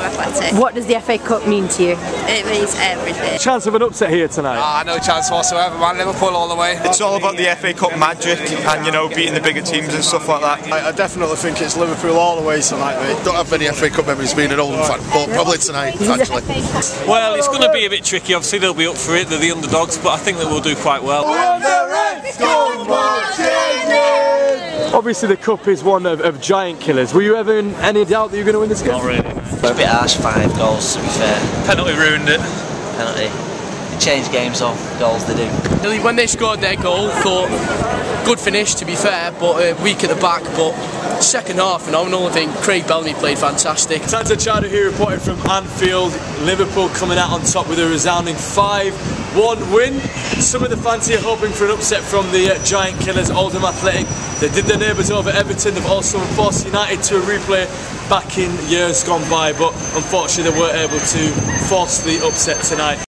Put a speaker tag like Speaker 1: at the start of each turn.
Speaker 1: Oldham Athletic.
Speaker 2: What does the FA Cup mean to you?
Speaker 1: It means everything.
Speaker 3: Chance of an upset here tonight?
Speaker 4: Ah, no chance whatsoever, man. Liverpool all the way.
Speaker 5: It's all about the FA Cup magic and you know beating the bigger teams and stuff like that.
Speaker 6: I, I definitely think it's Liverpool all the way tonight, mate.
Speaker 7: Don't have many FA Cup memories being an Oldham fan, but probably tonight, actually.
Speaker 8: Well, it's going to be a bit tricky. Obviously, they'll be up for it. They're the underdogs, but I think that we'll do quite well.
Speaker 3: Obviously, the cup is one of, of giant killers. Were you ever in any doubt that you're going to win this game?
Speaker 8: Not really.
Speaker 9: It's a bit harsh, five goals to be fair.
Speaker 8: Penalty ruined it.
Speaker 9: Penalty. They change games off goals they do.
Speaker 10: When they scored their goal, thought good finish to be fair, but uh, weak at the back. But second half, phenomenal. I think Craig Bellamy played fantastic.
Speaker 3: Santa Chado here reporting from Anfield. Liverpool coming out on top with a resounding 5-1 win. Some of the fans here hoping for an upset from the uh, giant killers, Oldham Athletic. They did their neighbours over Everton. They've also forced United to a replay back in years gone by, but unfortunately they weren't able to force the upset tonight.